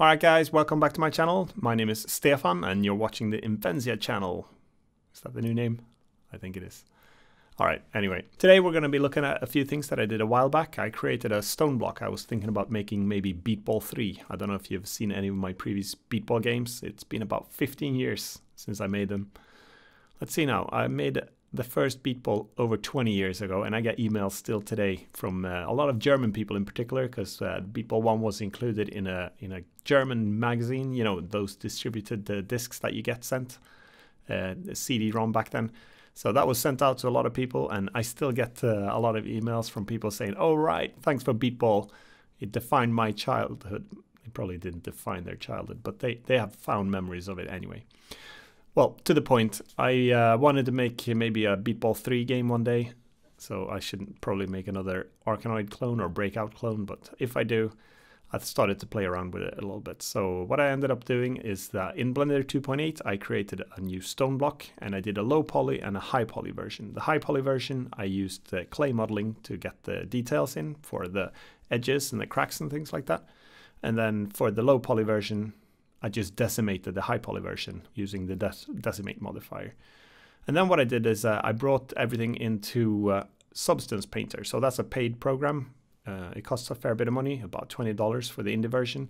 Alright guys, welcome back to my channel. My name is Stefan and you're watching the Imphenzia channel. Is that the new name? I think it is. Alright, anyway. Today we're going to be looking at a few things that I did a while back. I created a stone block. I was thinking about making maybe Beat Ball 3. I don't know if you've seen any of my previous Beat Ball games. It's been about 15 years since I made them. Let's see now. I made the first Beat Ball over 20 years ago, and I get emails still today from uh, a lot of German people in particular, because uh, Beat Ball 1 was included in a in a German magazine, you know, those distributed uh, discs that you get sent, uh, CD-ROM back then. So that was sent out to a lot of people, and I still get uh, a lot of emails from people saying, "Oh right, thanks for Beat Ball. It defined my childhood." It probably didn't define their childhood, but they they have found memories of it anyway. Well, to the point, I uh, wanted to make maybe a Beat Ball 3 game one day, so I shouldn't probably make another Arkanoid clone or Breakout clone, but if I do, I've started to play around with it a little bit. So what I ended up doing is that in Blender 2.8, I created a new stone block and I did a low poly and a high poly version. The high poly version, I used the clay modeling to get the details in for the edges and the cracks and things like that. And then for the low poly version, I just decimated the high poly version using the decimate modifier. And then what I did is uh, I brought everything into uh, Substance Painter. So that's a paid program. Uh, it costs a fair bit of money, about $20 for the indie version.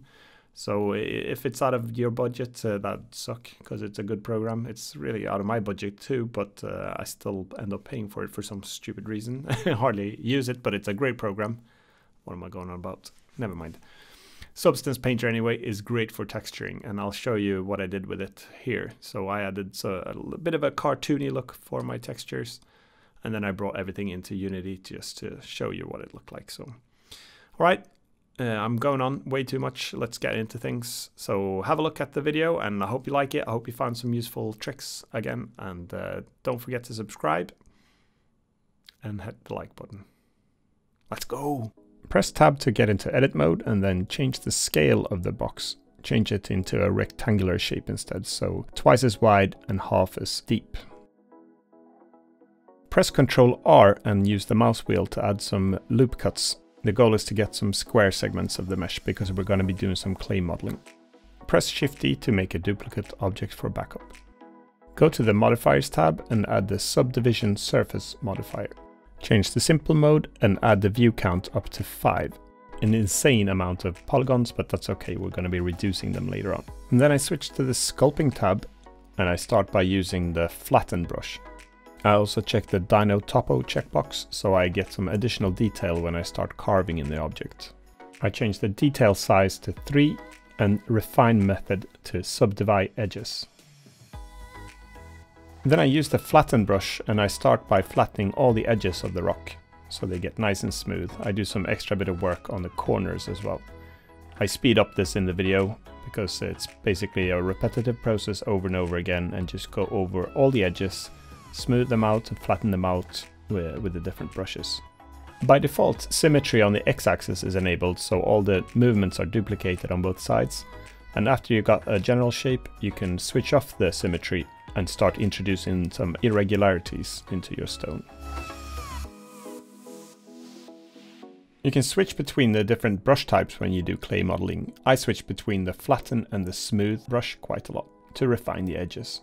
So if it's out of your budget, uh, that'd suck because it's a good program. It's really out of my budget too, but uh, I still end up paying for it for some stupid reason. Hardly use it, but it's a great program. What am I going on about? Never mind. Substance Painter anyway is great for texturing and I'll show you what I did with it here. So I added so a bit of a cartoony look for my textures and then I brought everything into Unity just to show you what it looked like. So, all right, uh, I'm going on way too much. Let's get into things. So have a look at the video and I hope you like it. I hope you found some useful tricks again and uh, don't forget to subscribe and hit the like button. Let's go. Press tab to get into edit mode and then change the scale of the box. Change it into a rectangular shape instead, so twice as wide and half as deep. Press Ctrl R and use the mouse wheel to add some loop cuts. The goal is to get some square segments of the mesh because we're going to be doing some clay modeling. Press Shift D to make a duplicate object for backup. Go to the Modifiers tab and add the Subdivision Surface modifier. Change the simple mode and add the view count up to 5. An insane amount of polygons, but that's okay, we're going to be reducing them later on. And then I switch to the sculpting tab and I start by using the flatten brush. I also check the Dyntopo checkbox so I get some additional detail when I start carving in the object. I change the detail size to 3 and refine method to subdivide edges. Then I use the flatten brush and I start by flattening all the edges of the rock so they get nice and smooth. I do some extra bit of work on the corners as well. I speed up this in the video because it's basically a repetitive process over and over again and just go over all the edges, smooth them out and flatten them out with, with the different brushes. By default, symmetry on the x-axis is enabled so all the movements are duplicated on both sides. And after you've got a general shape, you can switch off the symmetry and start introducing some irregularities into your stone. You can switch between the different brush types when you do clay modeling. I switch between the flatten and the smooth brush quite a lot to refine the edges.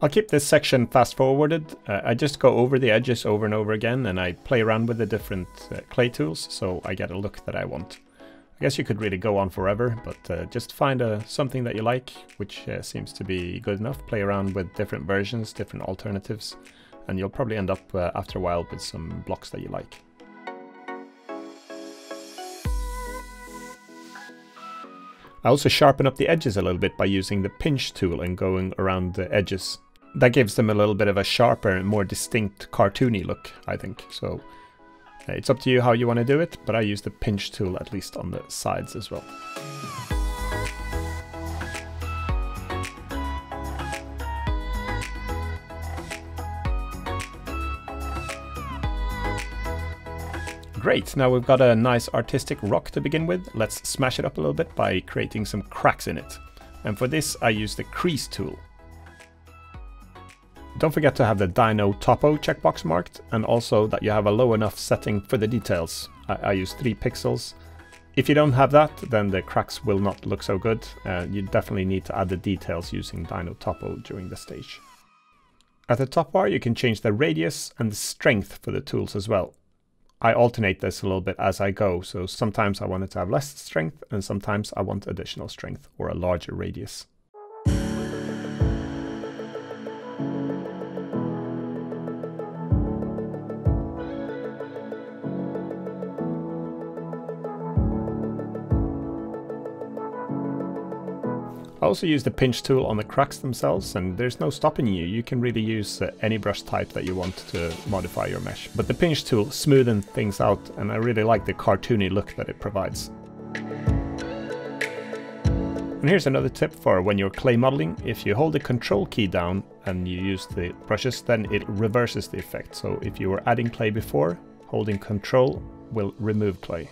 I'll keep this section fast forwarded. Uh, I just go over the edges over and over again and I play around with the different uh, clay tools so I get a look that I want. I guess you could really go on forever, but uh, just find a, something that you like, which uh, seems to be good enough. Play around with different versions, different alternatives, and you'll probably end up uh, after a while with some blocks that you like. I also sharpen up the edges a little bit by using the pinch tool and going around the edges. That gives them a little bit of a sharper and more distinct cartoony look, I think. So it's up to you how you want to do it, but I use the pinch tool at least on the sides as well. Great, now we've got a nice artistic rock to begin with. Let's smash it up a little bit by creating some cracks in it. And for this I use the crease tool. Don't forget to have the Dyntopo checkbox marked and also that you have a low enough setting for the details. I, I use 3 pixels If you don't have that, then the cracks will not look so good. Uh, you definitely need to add the details using Dyntopo during the stage. At the top bar, you can change the radius and the strength for the tools as well. I alternate this a little bit as I go, so sometimes I want it to have less strength and sometimes I want additional strength or a larger radius. I also use the pinch tool on the cracks themselves and there's no stopping you. You can really use uh, any brush type that you want to modify your mesh. But the pinch tool smoothens things out and I really like the cartoony look that it provides. And here's another tip for when you're clay modeling. If you hold the control key down and you use the brushes, then it reverses the effect. So if you were adding clay before, holding control will remove clay.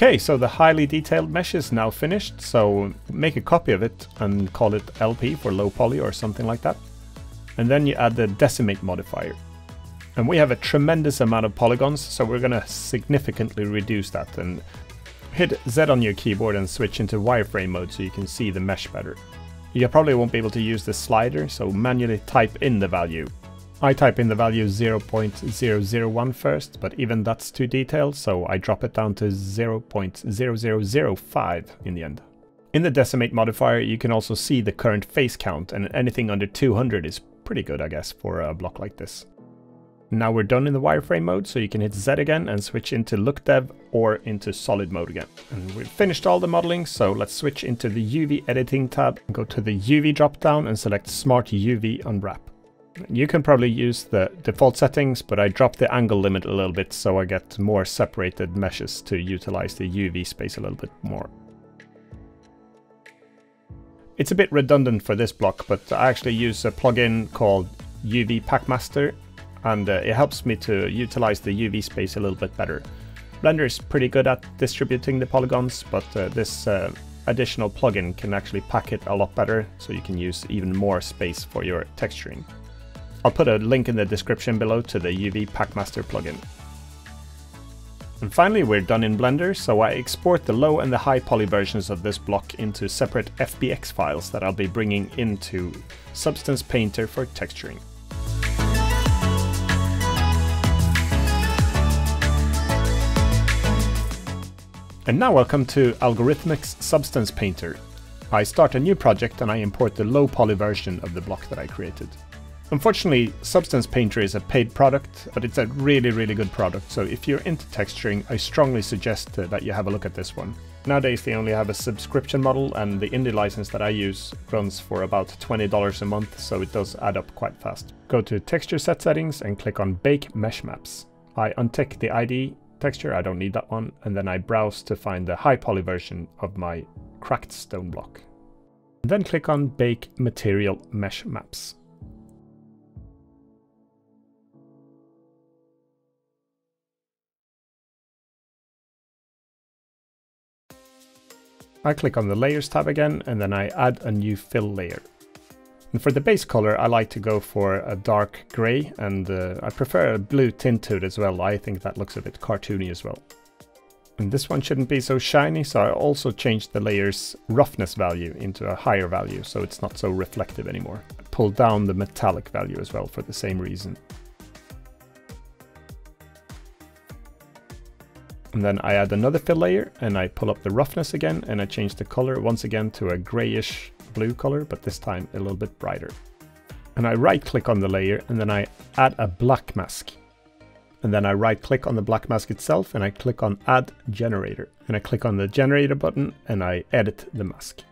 Okay, so the highly detailed mesh is now finished, so make a copy of it and call it LP for low poly or something like that. And then you add the decimate modifier. And we have a tremendous amount of polygons, so we're gonna significantly reduce that and hit Z on your keyboard and switch into wireframe mode so you can see the mesh better. You probably won't be able to use the slider, so manually type in the value I type in the value 0.001 first, but even that's too detailed, so I drop it down to 0.0005 in the end. In the decimate modifier, you can also see the current face count, and anything under 200 is pretty good, I guess, for a block like this. Now we're done in the wireframe mode, so you can hit Z again and switch into look dev or into solid mode again. And we've finished all the modeling, so let's switch into the UV editing tab, go to the UV drop down and select smart UV unwrap. You can probably use the default settings, but I dropped the angle limit a little bit so I get more separated meshes to utilize the UV space a little bit more. It's a bit redundant for this block, but I actually use a plugin called UV Packmaster, and uh, it helps me to utilize the UV space a little bit better. Blender is pretty good at distributing the polygons, but uh, this uh, additional plugin can actually pack it a lot better, so you can use even more space for your texturing. I'll put a link in the description below to the UV Packmaster plugin. And finally we're done in Blender, so I export the low and the high poly versions of this block into separate FBX files that I'll be bringing into Substance Painter for texturing. And now welcome to Allegorithmic's Substance Painter. I start a new project and I import the low poly version of the block that I created. Unfortunately, Substance Painter is a paid product, but it's a really, really good product. So if you're into texturing, I strongly suggest uh, that you have a look at this one. Nowadays, they only have a subscription model, and the indie license that I use runs for about $20 a month, so it does add up quite fast. Go to Texture Set Settings and click on Bake Mesh Maps. I untick the ID texture, I don't need that one, and then I browse to find the high poly version of my cracked stone block. Then click on Bake Material Mesh Maps. I click on the layers tab again and then I add a new fill layer. And for the base color I like to go for a dark grey and uh, I prefer a blue tint to it as well. I think that looks a bit cartoony as well. And this one shouldn't be so shiny so I also changed the layer's roughness value into a higher value so it's not so reflective anymore. I down the metallic value as well for the same reason. And then I add another fill layer and I pull up the roughness again and I change the color once again to a grayish blue color, but this time a little bit brighter. And I right click on the layer and then I add a black mask. And then I right click on the black mask itself and I click on add generator. And I click on the generator button and I edit the mask.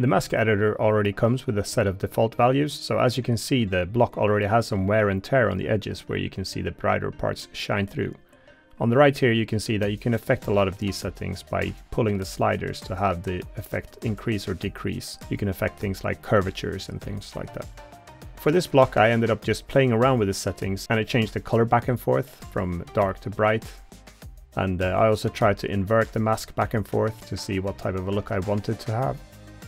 The mask editor already comes with a set of default values, so as you can see the block already has some wear and tear on the edges where you can see the brighter parts shine through. On the right here you can see that you can affect a lot of these settings by pulling the sliders to have the effect increase or decrease. You can affect things like curvatures and things like that. For this block I ended up just playing around with the settings and I changed the color back and forth from dark to bright. And uh, I also tried to invert the mask back and forth to see what type of a look I wanted to have.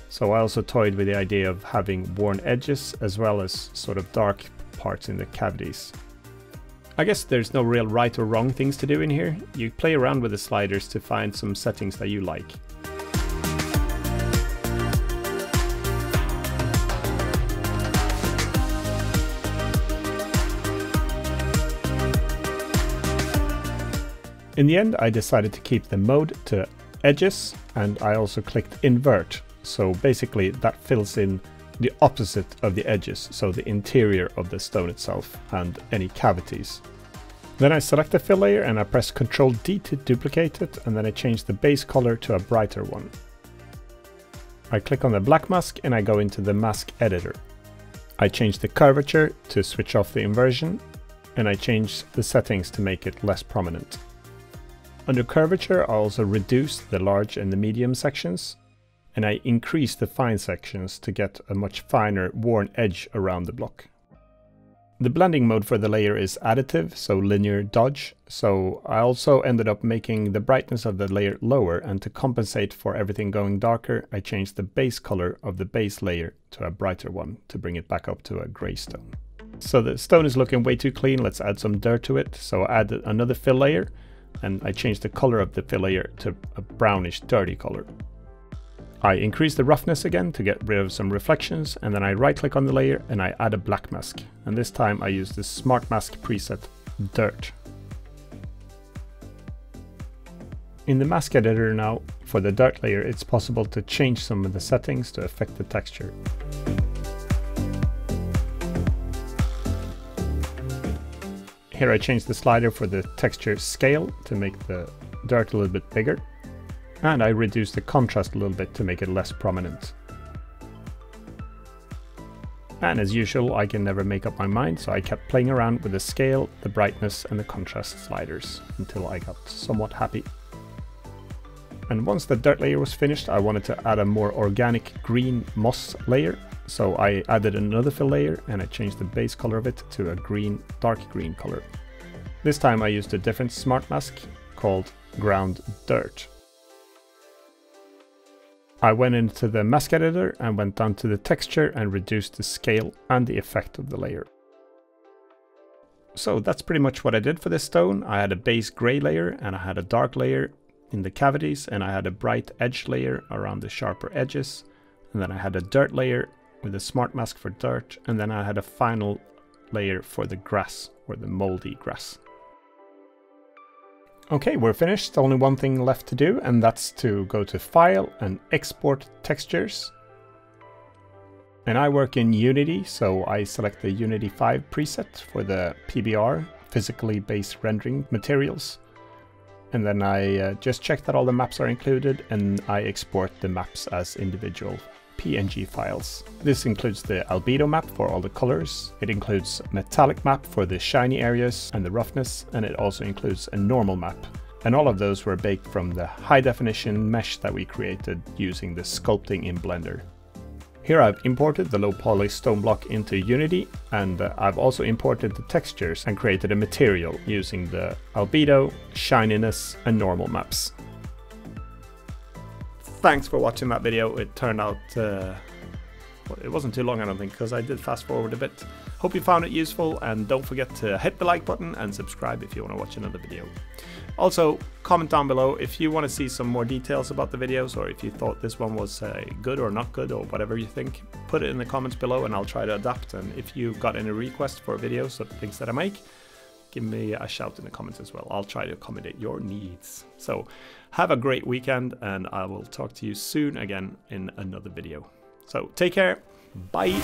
So I also toyed with the idea of having worn edges as well as sort of dark parts in the cavities. I guess there's no real right or wrong things to do in here. You play around with the sliders to find some settings that you like. In the end, I decided to keep the mode to edges and I also clicked invert. So basically that fills in the opposite of the edges, so the interior of the stone itself and any cavities. Then I select the fill layer and I press Ctrl D to duplicate it and then I change the base color to a brighter one. I click on the black mask and I go into the mask editor. I change the curvature to switch off the inversion and I change the settings to make it less prominent. Under curvature, I also reduce the large and the medium sections, and I increase the fine sections to get a much finer worn edge around the block. The blending mode for the layer is additive, so linear dodge, so I also ended up making the brightness of the layer lower and to compensate for everything going darker, I changed the base color of the base layer to a brighter one to bring it back up to a grey stone. So the stone is looking way too clean, let's add some dirt to it. So I added another fill layer and I changed the color of the fill layer to a brownish dirty color. I increase the roughness again to get rid of some reflections and then I right click on the layer and I add a black mask. And this time I use the Smart Mask preset Dirt. In the mask editor now, for the dirt layer, it's possible to change some of the settings to affect the texture. Here I change the slider for the texture scale to make the dirt a little bit bigger. And I reduced the contrast a little bit to make it less prominent. And as usual, I can never make up my mind, so I kept playing around with the scale, the brightness and the contrast sliders until I got somewhat happy. And once the dirt layer was finished, I wanted to add a more organic green moss layer. So I added another fill layer and I changed the base color of it to a green, dark green color. This time I used a different smart mask called Ground Dirt. I went into the mask editor and went down to the texture and reduced the scale and the effect of the layer. So that's pretty much what I did for this stone. I had a base gray layer and I had a dark layer in the cavities and I had a bright edge layer around the sharper edges. And then I had a dirt layer with a smart mask for dirt. And then I had a final layer for the grass or the moldy grass. Okay, we're finished. Only one thing left to do and that's to go to File and Export Textures. And I work in Unity, so I select the Unity 5 preset for the PBR, physically based rendering materials. And then I uh, just check that all the maps are included and I export the maps as individual PNG files. This includes the albedo map for all the colors, it includes metallic map for the shiny areas and the roughness, and it also includes a normal map. And all of those were baked from the high definition mesh that we created using the sculpting in Blender. Here I've imported the low poly stone block into Unity and uh, I've also imported the textures and created a material using the albedo, shininess and normal maps. Thanks for watching that video, it turned out, uh, it wasn't too long I don't think because I did fast forward a bit. Hope you found it useful and don't forget to hit the like button and subscribe if you want to watch another video. Also, comment down below if you want to see some more details about the videos or if you thought this one was uh, good or not good or whatever you think. Put it in the comments below and I'll try to adapt. And if you've got any requests for videos or things that I make, give me a shout in the comments as well. I'll try to accommodate your needs. So have a great weekend and I will talk to you soon again in another video. So take care. Bye.